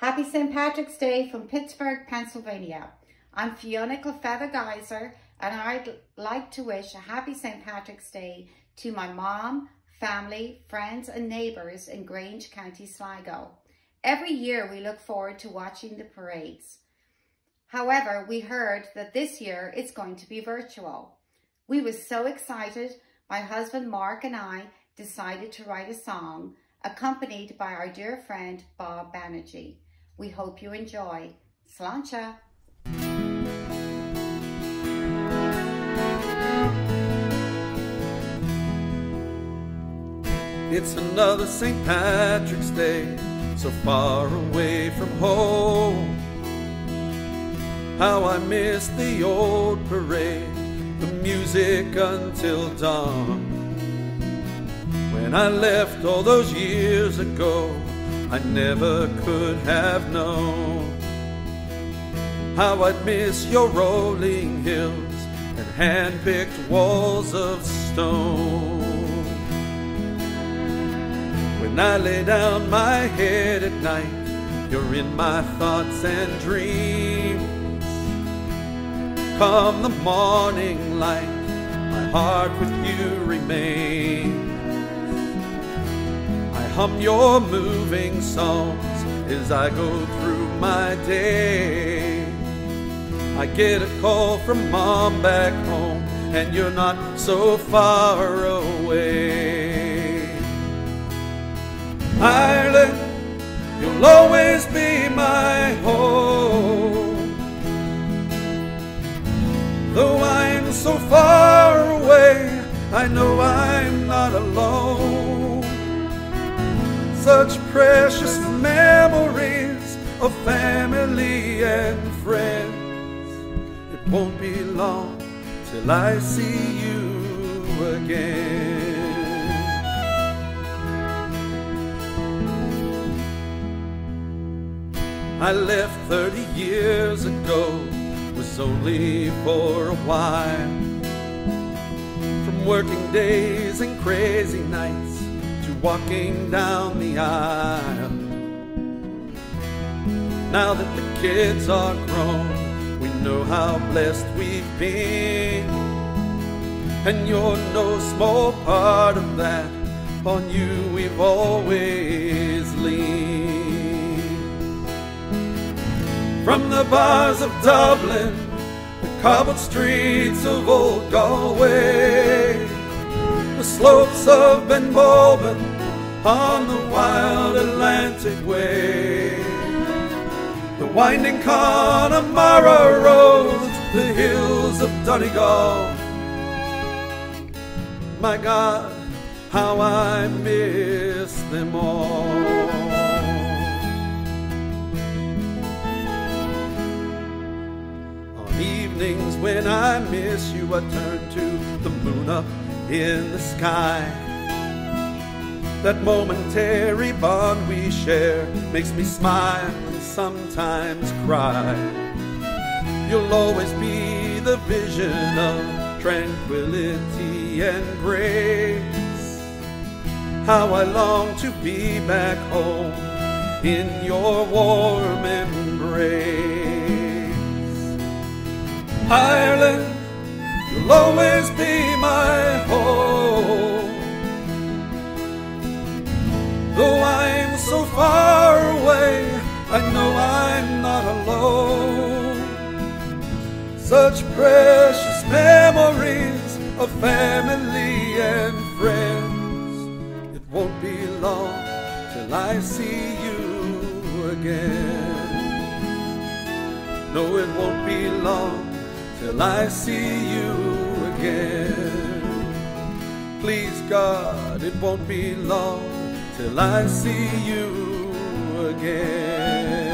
Happy St. Patrick's Day from Pittsburgh, Pennsylvania. I'm Fiona Kilfeather Guiser and I'd like to wish a happy St. Patrick's Day to my mom, family, friends and neighbours in Grange County Sligo. Every year we look forward to watching the parades. However, we heard that this year it's going to be virtual. We were so excited, my husband Mark and I decided to write a song accompanied by our dear friend Bob Banerjee. We hope you enjoy. Sláinte! It's another St. Patrick's Day, so far away from home. How I miss the old parade, the music until dawn. When I left all those years ago, I never could have known how I'd miss your rolling hills and hand-picked walls of stone. When I lay down my head at night, you're in my thoughts and dreams. Come the morning light, my heart with you remains. Hum your moving songs as I go through my day. I get a call from mom back home, and you're not so far away. Ireland, you'll always be my home. Though I'm so far away, I know I'm not alone. Such precious memories of family and friends. It won't be long till I see you again. I left 30 years ago was only for a while. From working days and crazy nights walking down the aisle. Now that the kids are grown, we know how blessed we've been. And you're no small part of that. On you we've always leaned. From the bars of Dublin, the cobbled streets of old Galway, slopes of Benbulben on the wild Atlantic way, the winding Connemara roads, the hills of Donegal. My God, how I miss them all. On evenings when I miss you, I turn to the moon up in the sky. That momentary bond we share makes me smile and sometimes cry. You'll always be the vision of tranquility and grace. How I long to be back home in your warm embrace. Ireland, you'll always be my So far away, I know I'm not alone. Such precious memories of family and friends. It won't be long till I see you again. No, it won't be long till I see you again. Please, God, it won't be long till I see you again.